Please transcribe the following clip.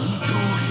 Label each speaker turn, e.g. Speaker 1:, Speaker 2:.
Speaker 1: Santori.